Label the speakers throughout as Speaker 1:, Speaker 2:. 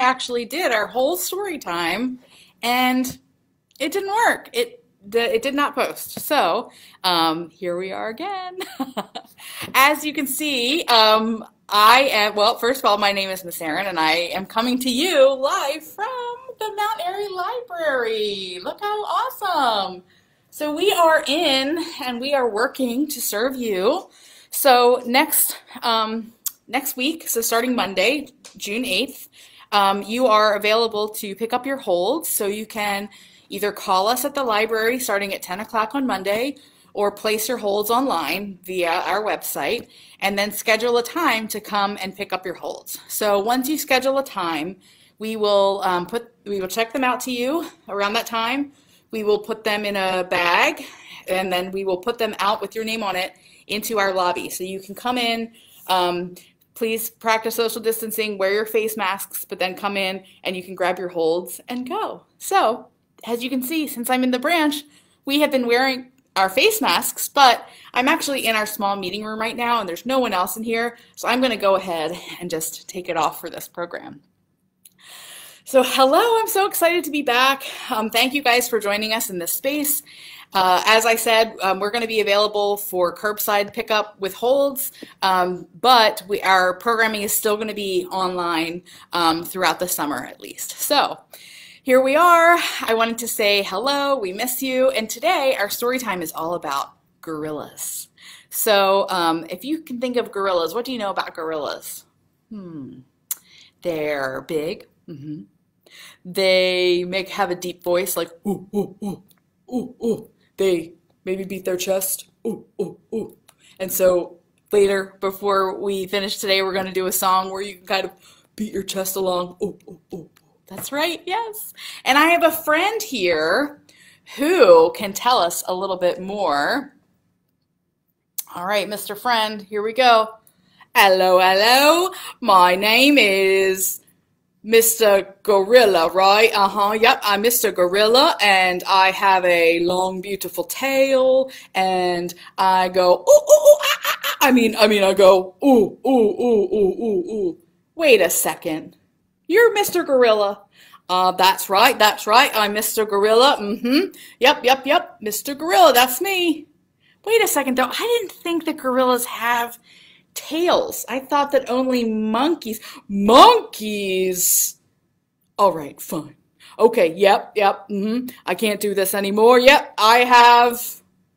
Speaker 1: actually did our whole story time and it didn't work. It it did not post. So um, here we are again. As you can see, um, I am, well, first of all, my name is Miss Erin and I am coming to you live from the Mount Airy Library. Look how awesome. So we are in and we are working to serve you. So next, um, next week, so starting Monday, June 8th, um, you are available to pick up your holds. So you can either call us at the library starting at 10 o'clock on Monday or place your holds online via our website and then schedule a time to come and pick up your holds. So once you schedule a time, we will um, put we will check them out to you around that time. We will put them in a bag and then we will put them out with your name on it into our lobby. So you can come in, um, please practice social distancing, wear your face masks, but then come in and you can grab your holds and go. So as you can see, since I'm in the branch, we have been wearing our face masks, but I'm actually in our small meeting room right now and there's no one else in here. So I'm going to go ahead and just take it off for this program. So hello, I'm so excited to be back. Um, thank you guys for joining us in this space. Uh, as I said, um, we're going to be available for curbside pickup with holds, um, but we, our programming is still going to be online um, throughout the summer at least. So here we are. I wanted to say hello, we miss you, and today our story time is all about gorillas. So um, if you can think of gorillas, what do you know about gorillas? Hmm. They're big. Mm-hmm. They make have a deep voice, like ooh ooh ooh ooh ooh. They maybe beat their chest, ooh ooh ooh. And so later, before we finish today, we're going to do a song where you can kind of beat your chest along, ooh ooh ooh. That's right, yes. And I have a friend here who can tell us a little bit more. All right, Mr. Friend, here we go. Hello, hello. My name is Mr. Gorilla, right? Uh-huh, yep, I'm Mr. Gorilla, and I have a long, beautiful tail, and I go, ooh, ooh, ooh, ah, ah, ah. I mean, I mean, I go, ooh, ooh, ooh, ooh, ooh, ooh. Wait a second. You're Mr. Gorilla. Uh, that's right, that's right. I'm Mr. Gorilla. Mm-hmm. Yep, yep, yep. Mr. Gorilla, that's me. Wait a second, though. I didn't think that gorillas have tails. I thought that only monkeys. Monkeys! All right, fine. Okay, yep, yep. Mm-hmm. I can't do this anymore. Yep, I have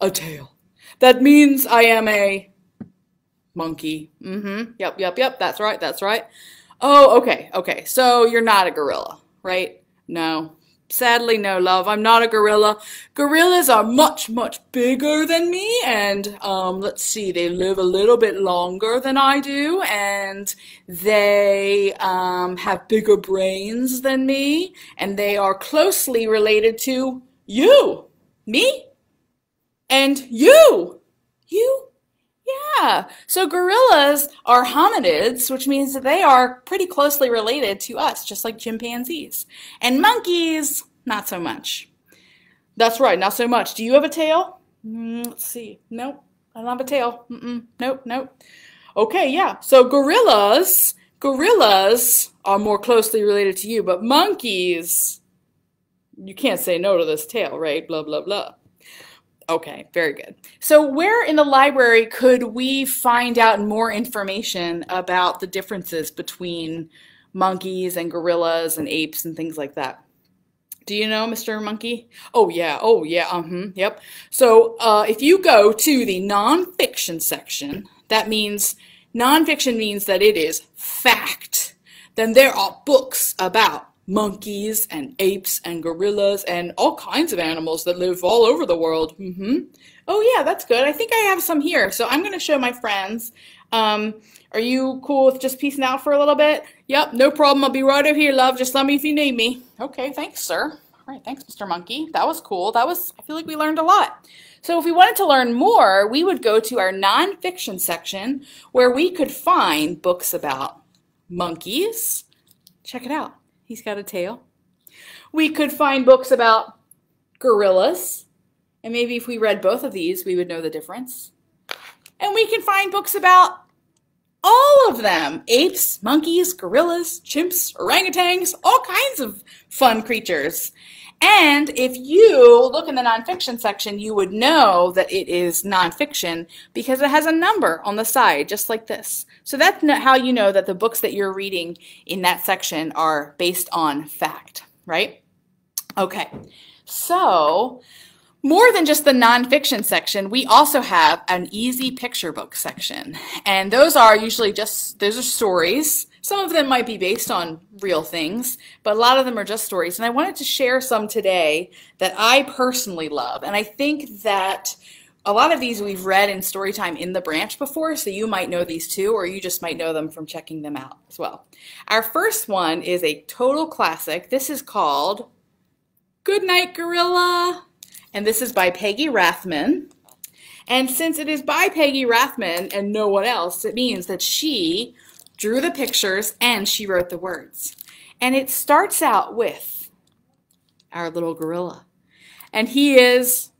Speaker 1: a tail. That means I am a monkey. Mm-hmm. Yep, yep, yep. That's right, that's right. Oh, okay, okay. So you're not a gorilla, right? No. Sadly, no, love. I'm not a gorilla. Gorillas are much, much bigger than me, and um, let's see, they live a little bit longer than I do, and they um, have bigger brains than me, and they are closely related to you, me, and you. You yeah. So gorillas are hominids, which means that they are pretty closely related to us, just like chimpanzees. And monkeys, not so much. That's right, not so much. Do you have a tail? Mm, let's see. Nope, I don't have a tail. Mm-mm. Nope, nope. Okay, yeah. So gorillas, gorillas are more closely related to you, but monkeys, you can't say no to this tail, right? Blah, blah, blah. Okay, very good. So, where in the library could we find out more information about the differences between monkeys and gorillas and apes and things like that? Do you know, Mr. Monkey? Oh, yeah. Oh, yeah. Uh huh. Yep. So, uh, if you go to the nonfiction section, that means nonfiction means that it is fact. Then there are books about monkeys and apes and gorillas and all kinds of animals that live all over the world. Mm-hmm. Oh, yeah, that's good. I think I have some here. So I'm going to show my friends. Um, are you cool with just peacing out for a little bit? Yep, no problem. I'll be right over here, love. Just let me if you need me. Okay, thanks, sir. All right, thanks, Mr. Monkey. That was cool. That was, I feel like we learned a lot. So if we wanted to learn more, we would go to our nonfiction section where we could find books about monkeys. Check it out. He's got a tail. We could find books about gorillas. And maybe if we read both of these, we would know the difference. And we can find books about all of them apes, monkeys, gorillas, chimps, orangutans, all kinds of fun creatures. And if you look in the nonfiction section, you would know that it is nonfiction because it has a number on the side, just like this. So that's how you know that the books that you're reading in that section are based on fact, right? Okay, so more than just the nonfiction section, we also have an easy picture book section. And those are usually just, those are stories. Some of them might be based on real things, but a lot of them are just stories. And I wanted to share some today that I personally love. And I think that a lot of these we've read in Storytime in the Branch before, so you might know these too, or you just might know them from checking them out as well. Our first one is a total classic. This is called Good Night Gorilla and this is by Peggy Rathmann. And since it is by Peggy Rathmann and no one else, it means that she drew the pictures and she wrote the words. And it starts out with our little gorilla. And he is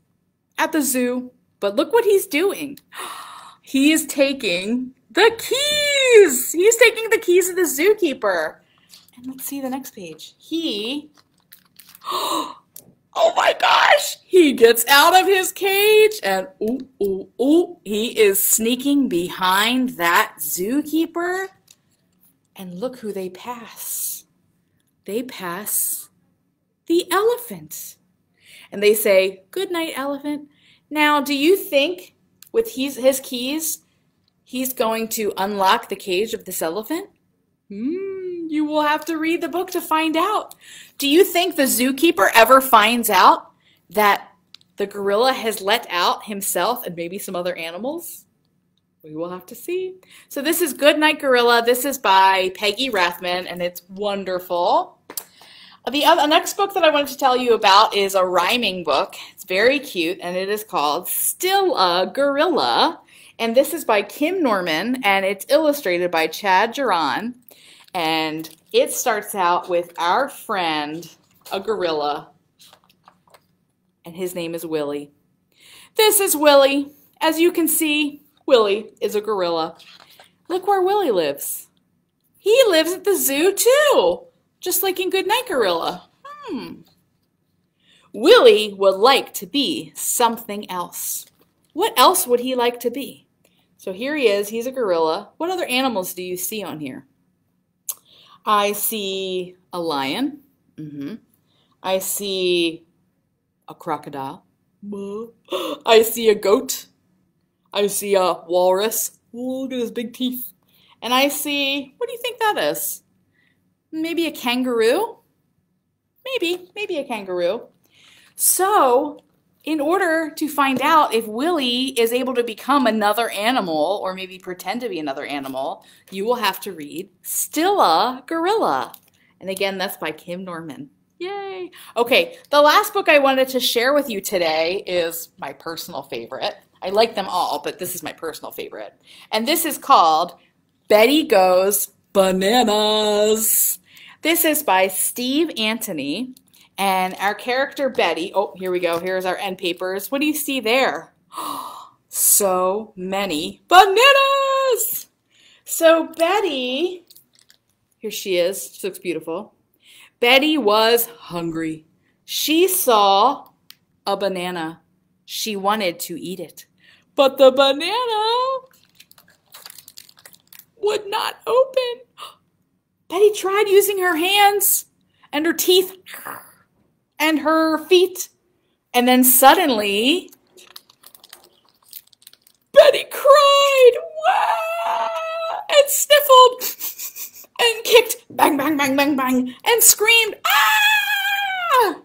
Speaker 1: at the zoo, but look what he's doing. He is taking the keys. He's taking the keys of the zookeeper. And let's see the next page. He Oh my gosh! He gets out of his cage and ooh, ooh, ooh, he is sneaking behind that zookeeper. And look who they pass. They pass the elephant. And they say, Good night, elephant. Now, do you think with his, his keys, he's going to unlock the cage of this elephant? Hmm. You will have to read the book to find out. Do you think the zookeeper ever finds out that the gorilla has let out himself and maybe some other animals? We will have to see. So this is Good Night Gorilla. This is by Peggy Rathmann, and it's wonderful. The, other, the next book that I wanted to tell you about is a rhyming book. It's very cute, and it is called Still a Gorilla. And this is by Kim Norman, and it's illustrated by Chad Geran. And it starts out with our friend, a gorilla, and his name is Willie. This is Willie. As you can see, Willie is a gorilla. Look where Willie lives. He lives at the zoo too, just like in Goodnight Gorilla. Hmm. Willie would like to be something else. What else would he like to be? So here he is. He's a gorilla. What other animals do you see on here? I see a lion. Mm-hmm. I see a crocodile. I see a goat. I see a walrus. Oh, look at his big teeth. And I see, what do you think that is? Maybe a kangaroo? Maybe, maybe a kangaroo. So in order to find out if Willie is able to become another animal or maybe pretend to be another animal, you will have to read Still a Gorilla. And again, that's by Kim Norman. Yay! Okay, the last book I wanted to share with you today is my personal favorite. I like them all, but this is my personal favorite. And this is called Betty Goes Bananas. This is by Steve Antony and our character Betty, oh, here we go. Here's our end papers. What do you see there? so many bananas! So Betty, here she is. She looks beautiful. Betty was hungry. She saw a banana. She wanted to eat it. But the banana would not open. Betty tried using her hands and her teeth and her feet. And then suddenly, Betty cried, and sniffled, and kicked, bang, bang, bang, bang, bang, and screamed, ah!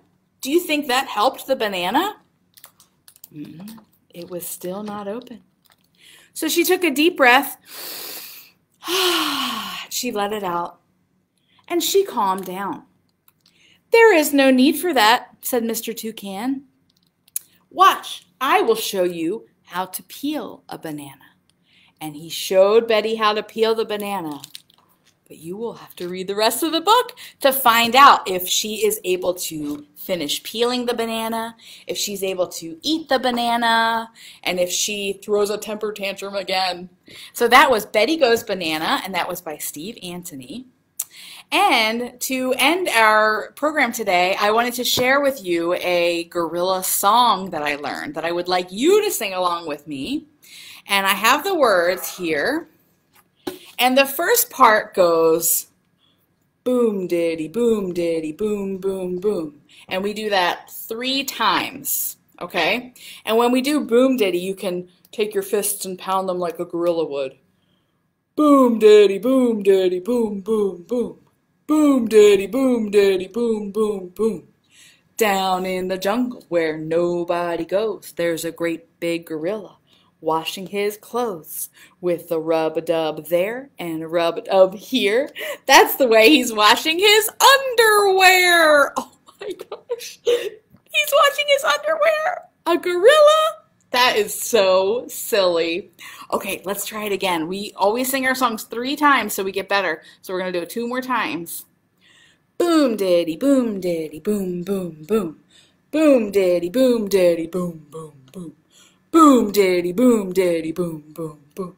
Speaker 1: Do you think that helped the banana? Mm, it was still not open. So she took a deep breath. she let it out. And she calmed down. There is no need for that, said Mr. Toucan. Watch, I will show you how to peel a banana. And he showed Betty how to peel the banana. But you will have to read the rest of the book to find out if she is able to finish peeling the banana, if she's able to eat the banana, and if she throws a temper tantrum again. So that was Betty Goes Banana, and that was by Steve Antony. And to end our program today, I wanted to share with you a gorilla song that I learned that I would like you to sing along with me. And I have the words here. And the first part goes boom diddy, boom diddy, boom, boom, boom. And we do that three times, okay? And when we do boom diddy, you can take your fists and pound them like a gorilla would. Boom diddy, boom diddy, boom, boom, boom. Boom diddy, boom diddy, boom, boom, boom. Down in the jungle where nobody goes, there's a great big gorilla washing his clothes with a rub-a-dub there and a rub-a-dub here. That's the way he's washing his underwear. Oh my gosh. He's washing his underwear. A gorilla? That is so silly. Okay, let's try it again. We always sing our songs three times so we get better. So we're going to do it two more times. Boom, diddy, boom, diddy, boom, boom, boom. Boom, diddy, boom, diddy, boom, boom, boom. Boom, diddy, boom, diddy, boom, boom, boom.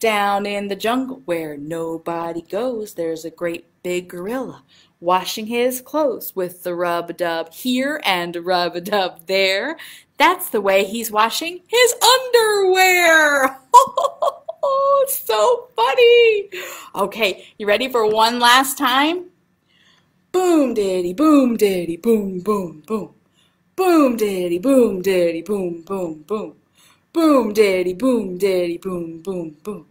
Speaker 1: Down in the jungle where nobody goes, there's a great big gorilla washing his clothes with the rub-a-dub here and rub-a-dub there. That's the way he's washing his underwear. Oh, so funny. Okay, you ready for one last time? Boom, diddy, boom, diddy, boom, boom, boom. Boom, diddy, boom, diddy, boom, boom, boom. Boom, diddy, boom, diddy, boom, boom, boom.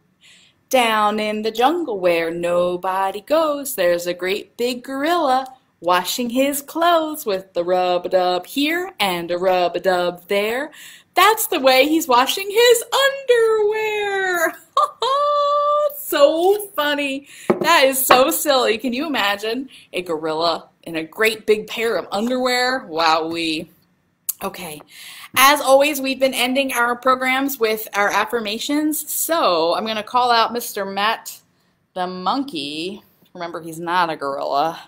Speaker 1: Down in the jungle where nobody goes, there's a great big gorilla washing his clothes with the rub-a-dub here and a rub-a-dub there. That's the way he's washing his underwear. so funny. That is so silly. Can you imagine a gorilla in a great big pair of underwear? Wowee. Okay. As always, we've been ending our programs with our affirmations. So I'm going to call out Mr. Matt the monkey. Remember, he's not a gorilla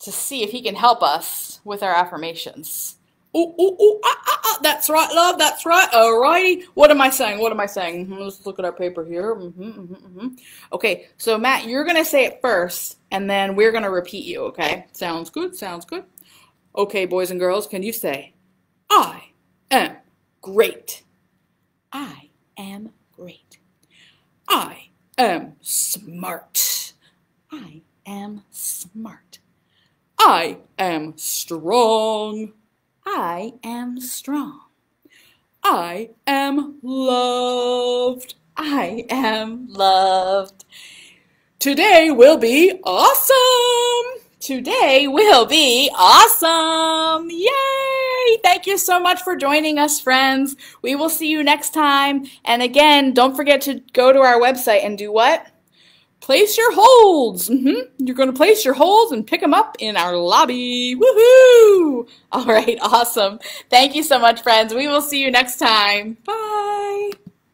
Speaker 1: to see if he can help us with our affirmations. Ooh, ooh, ooh, ah, ah, ah, that's right, love, that's right. Alrighty. What am I saying? What am I saying? Mm-hmm, let's look at our paper here. Mm-hmm, mm-hmm, mm-hmm. Okay, so Matt, you're going to say it first, and then we're going to repeat you, okay? Sounds good, sounds good. Okay, boys and girls, can you say, I am great. I am great. I am smart. I am smart. I am strong. I am strong. I am loved. I am loved. Today will be awesome. Today will be awesome. Yay! Thank you so much for joining us, friends. We will see you next time. And again, don't forget to go to our website and do what? place your holds. Mm-hmm. You're going to place your holds and pick them up in our lobby. Woohoo! All right, awesome. Thank you so much, friends. We will see you next time. Bye.